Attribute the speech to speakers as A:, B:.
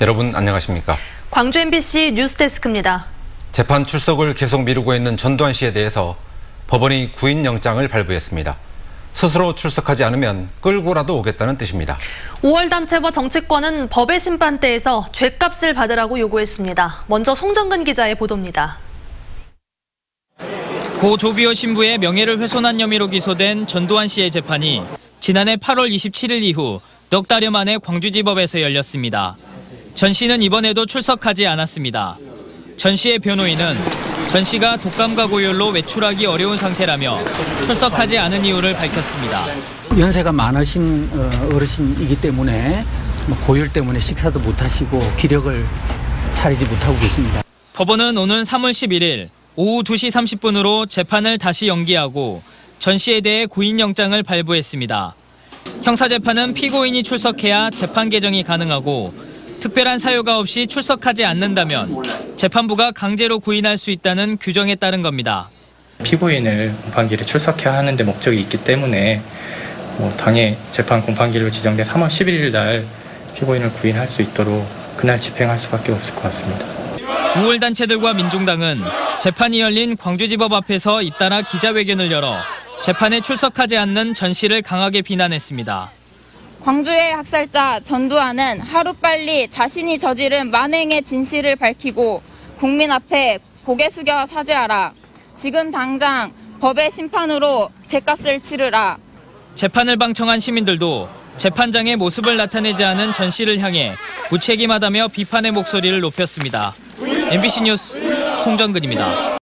A: 여러분 안녕하십니까?
B: 광주 MBC 뉴스데스크입니다.
A: 재판 출석을 계속 미루고 있는 전두환 씨에 대해서 법원이 구인 영장을 발부했습니다. 스스로 출석하지 않으면 끌고라도 오겠다는 뜻입니다.
B: 5월 단체와 정치권은 법의 심판대에서 죗값을 받으라고 요구했습니다. 먼저 송정근 기자의 보도입니다.
C: 고 조비오 신부의 명예를 훼손한 혐의로 기소된 전두환 씨의 재판이 지난해 8월 27일 이후 넉 달여 만에 광주지법에서 열렸습니다. 전 씨는 이번에도 출석하지 않았습니다. 전 씨의 변호인은 전 씨가 독감과 고열로 외출하기 어려운 상태라며 출석하지 않은 이유를 밝혔습니다.
D: 연세가 많으신 어, 어르신이기 때문에 뭐 고열 때문에 식사도 못 하시고 기력을 차리지 못하고 계십니다.
C: 법원은 오는 3월 11일 오후 2시 30분으로 재판을 다시 연기하고 전 씨에 대해 구인영장을 발부했습니다. 형사재판은 피고인이 출석해야 재판 개정이 가능하고 특별한 사유가 없이 출석하지 않는다면 재판부가 강제로 구인할 수 있다는 규정에 따른 겁니다.
E: 피고인을 공판기일에 출석해야 하는데 목적이 있기 때문에 뭐 당해 재판 공판기일로 지정된 3월 11일 날 피고인을 구인할 수 있도록 그날 집행할 수밖에 없을 것 같습니다.
C: 우월 단체들과 민중당은 재판이 열린 광주지법 앞에서 잇따라 기자회견을 열어 재판에 출석하지 않는 전 씨를 강하게 비난했습니다.
F: 광주의 학살자 전두환은 하루빨리 자신이 저지른 만행의 진실을 밝히고 국민 앞에 고개 숙여 사죄하라. 지금 당장 법의 심판으로 죄값을 치르라.
C: 재판을 방청한 시민들도 재판장의 모습을 나타내지 않은 전 씨를 향해 무책임하다며 비판의 목소리를 높였습니다. MBC 뉴스 송정근입니다.